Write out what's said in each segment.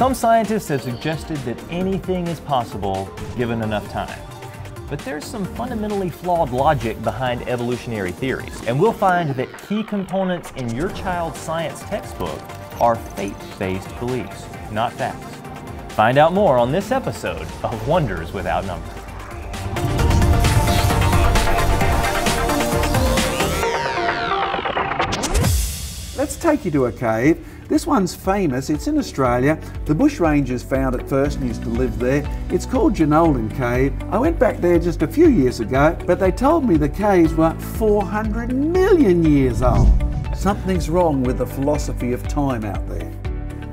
Some scientists have suggested that anything is possible given enough time. But there's some fundamentally flawed logic behind evolutionary theories, and we'll find that key components in your child's science textbook are faith-based beliefs, not facts. Find out more on this episode of Wonders Without Number. Take you to a cave. This one's famous. It's in Australia. The bushrangers found it first and used to live there. It's called Jenolan Cave. I went back there just a few years ago, but they told me the caves were 400 million years old. Something's wrong with the philosophy of time out there.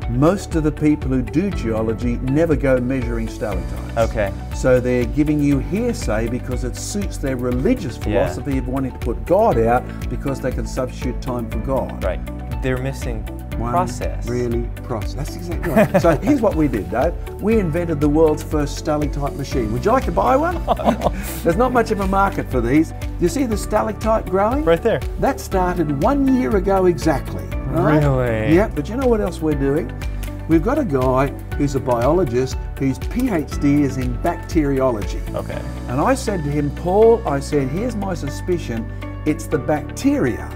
Most of the people who do geology never go measuring stalactites. Okay. So they're giving you hearsay because it suits their religious philosophy of wanting to put God out because they can substitute time for God. Right. They're missing One process. Really process. That's exactly right. so here's what we did, Dave. We invented the world's first stalactite machine. Would you like to buy one? There's not much of a market for these. You see the stalactite growing? Right there. That started one year ago exactly. right? Really? Yeah, but you know what else we're doing? We've got a guy who's a biologist whose PhD is in bacteriology. Okay. And I said to him, Paul, I said, here's my suspicion. It's the bacteria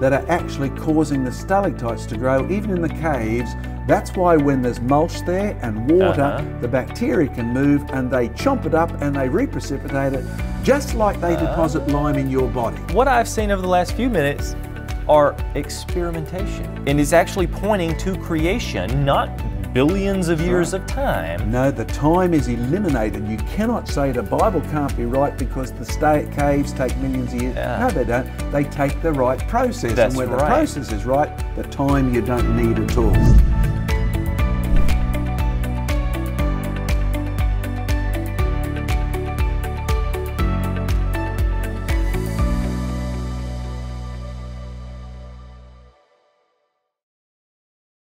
that are actually causing the stalactites to grow, even in the caves. That's why when there's mulch there and water, Uh-huh. the bacteria can move and they chomp it up and they reprecipitate it, just like they Uh-huh. deposit lime in your body. What I've seen over the last few minutes are experimentation. And is actually pointing to creation, not billions of years of time. No, the time is eliminated. You cannot say the Bible can't be right because the sta caves take millions of years. Yeah. No, they don't. They take the right process. That's and when the process is right, the time you don't need at all.